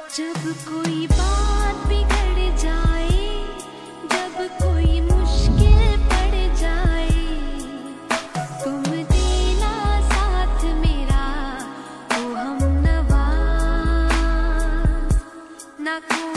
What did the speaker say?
जब कोई बात बिगड़ जाए, जब कोई मुश्किल पड़ जाए, तुम देना साथ मेरा ओ हम नवा, ना कोई